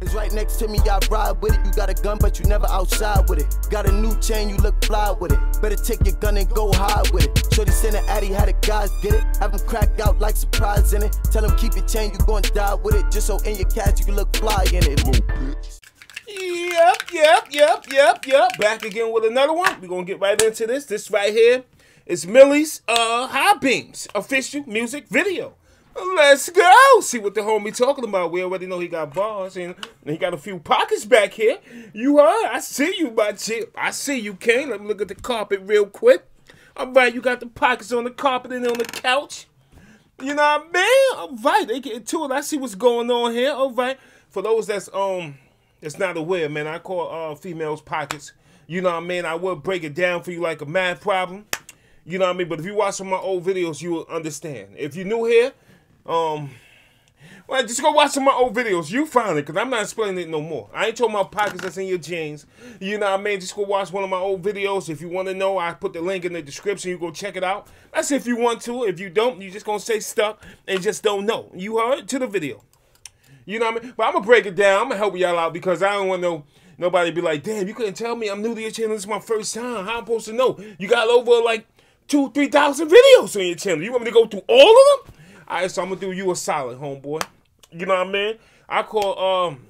It's right next to me, I ride with it. You got a gun, but you never outside with it. Got a new chain, you look fly with it. Better take your gun and go hide with it. Shorty sent an addy, how the guys get it. Have them crack out like surprise in it. Tell them keep your chain, you gon' die with it. Just so in your cash you can look fly in it, little bitch. Yep, yep, yep, yep, yep. Back again with another one. We're gonna get right into this. This right here is Millyz uh High Beams official music video. Let's go. See what the homie talking about. We already know he got bars and he got a few pockets back here. You heard? I see you, my chip. I see you, King. Let me look at the carpet real quick. All right, you got the pockets on the carpet and on the couch. You know what I mean? All right, they get to it. I see what's going on here. All right. For those that's um that's not aware, man, I call uh females pockets. You know what I mean? I will break it down for you like a math problem. You know what I mean? But if you watch some of my old videos, you will understand. If you're new here, um, well, just go watch some of my old videos. You found it, because I'm not explaining it no more. I ain't talking about pockets that's in your jeans. You know what I mean? Just go watch one of my old videos. If you want to know, I put the link in the description. You go check it out. That's if you want to. If you don't, you just going to stay stuck and just don't know. You heard? To the video. You know what I mean? But I'm going to break it down. I'm going to help y'all out because I don't want no nobody be like, damn, you couldn't tell me I'm new to your channel. This is my first time. How I'm supposed to know? You got over like two, 3,000 videos on your channel. You want me to go through all of them? All right, so I'm gonna do you a solid, homeboy. You know what I mean? I call um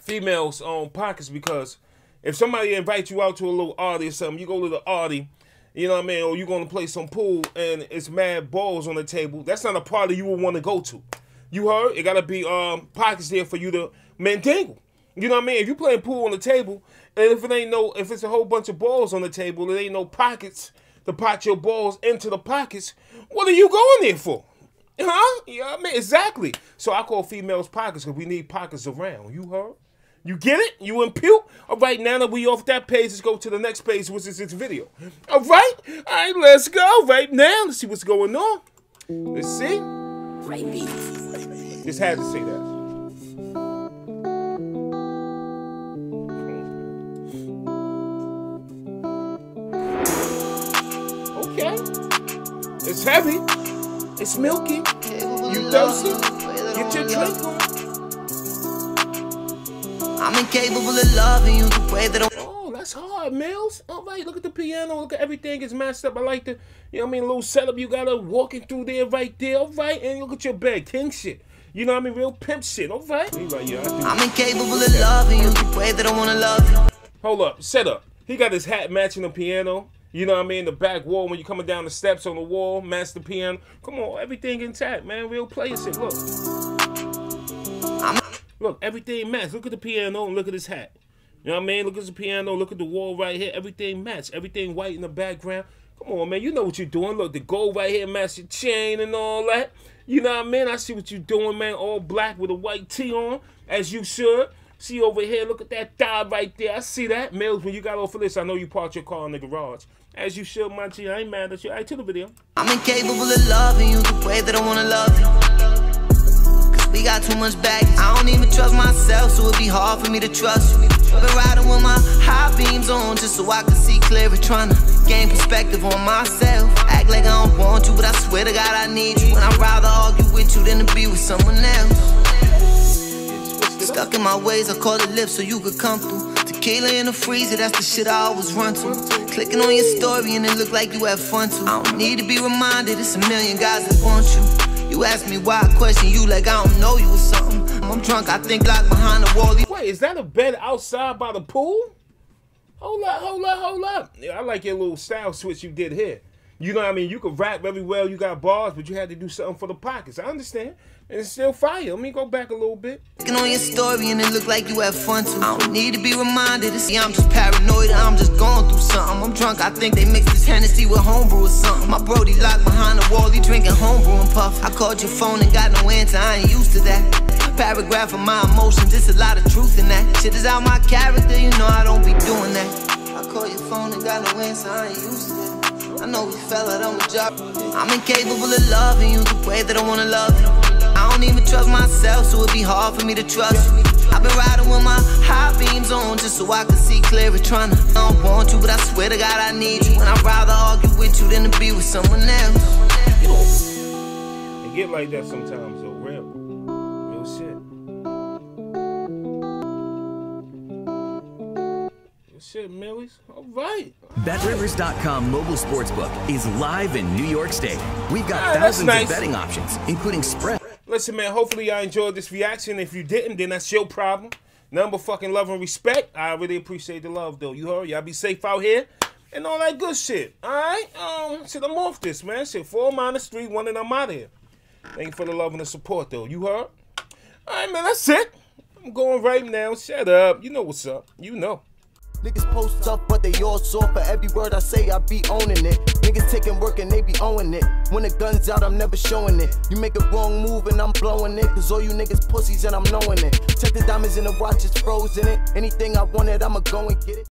females on um, pockets because if somebody invites you out to a little party or something, you go to the party, you know what I mean, or you're gonna play some pool and it's mad balls on the table. That's not a party you would want to go to. You heard? It gotta be um pockets there for you to mantangle. You know what I mean? If you playing pool on the table, and if it ain't no, if it's a whole bunch of balls on the table, it ain't no pockets to pot your balls into the pockets. What are you going there for? Huh? Yeah, I mean, exactly. So I call females pockets because we need pockets around. You heard? You get it? You impute? All right, now that we off that page, let's go to the next page, which is this video. All right? All right, let's go. Right now, let's see what's going on. Let's see. Right, Just had to say that. Okay. It's heavy. It's milky. You thirsty? Get your drink on. I'm incapable of loving you the way that I'm. Oh, that's hard, Mills. All right, look at the piano. Look at everything is matched up. I like the, you know what I mean, a little setup you got to walking through there right there. All right, and look at your bed, king shit. You know what I mean, real pimp shit. All right. Like, yeah, I'm incapable of loving you the way that I want to love you. Hold up, set up. He got his hat matching the piano. You know what I mean? The back wall when you're coming down the steps on the wall, master piano. Come on, everything intact, man. Real player shit. Look. Look, everything match. Look at the piano and look at his hat. You know what I mean? Look at the piano. Look at the wall right here. Everything match. Everything white in the background. Come on, man. You know what you're doing. Look, the gold right here match your chain and all that. You know what I mean? I see what you're doing, man. All black with a white tee on, as you should. See over here, look at that thigh right there. I see that. Mills, when you got off of this, I know you parked your car in the garage. As you should, my G. I ain't mad at you. I right, to the video. I'm incapable of loving you the way that I wanna love you. Cause we got too much baggage. I don't even trust myself, so it'd be hard for me to trust you. Been riding with my high beams on just so I can see clearer. Trying to gain perspective on myself. Act like I don't want you, but I swear to God I need you. And I'd rather argue with you than to be with someone else. Stuck in my ways, I call it lips so you could come through. Tequila in the freezer, that's the shit I always run to. Clicking on your story and it look like you have fun too. I don't need to be reminded, it's a million guys that want you. You ask me why I question you like I don't know you or something. I'm drunk, I think like behind the wall. Wait, is that a bed outside by the pool? Hold up, hold up, hold up. I like your little style switch you did here. You know what I mean? You could rap very well, you got bars, but you had to do something for the pockets. I understand. And it's still fire. Let me go back a little bit. Looking on your story and it look like you have fun too. I don't need to be reminded. See, I'm just paranoid. I'm just going through something. I'm drunk. I think they mixed this Hennessy with homebrew or something. My brody locked behind the wall. He drinking homebrew and puff. I called your phone and got no answer. I ain't used to that. Paragraph of my emotions. It's a lot of truth in that. Shit is out my character. You know I don't be doing that. I call your phone and got no answer. I ain't used to that. Know we fell out on the job. I'm incapable of loving you the way that I wanna love you. I don't even trust myself, so it'd be hard for me to trust you. I've been riding with my high beams on just so I can see clearer. Trying to, I don't want you, but I swear to God I need you. And I'd rather argue with you than to be with someone else. It get like that sometimes, though. Real, shit, Millyz. All right. BetRivers.com mobile sportsbook is live in New York State. We've got that's thousands nice. of betting options, including spread. Listen, man, hopefully I enjoyed this reaction. If you didn't, then that's your problem. Number fucking love and respect. I really appreciate the love, though. You heard? Y'all be safe out here and all that good shit. All right? Um, shit, I'm off this, man. Shit, four minus three, one, and I'm out of here. Thank you for the love and the support, though. You heard? All right, man, that's it. I'm going right now. Shut up. You know what's up. You know. Niggas post tough, but they all soft. For every word I say, I be owning it. Niggas taking work and they be owning it. When the gun's out, I'm never showing it. You make a wrong move and I'm blowing it. Cause all you niggas pussies and I'm knowing it. Check the diamonds in the watch, it's frozen it. Anything I wanted, I'ma go and get it.